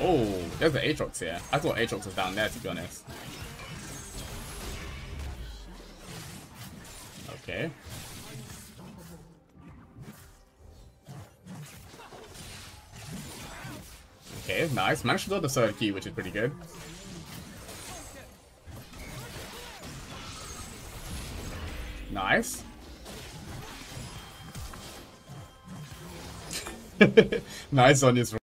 Oh, there's the Aatrox here. I thought Aatrox was down there, to be honest. Okay. Okay, nice. Managed to do the third key, which is pretty good. Nice. nice on his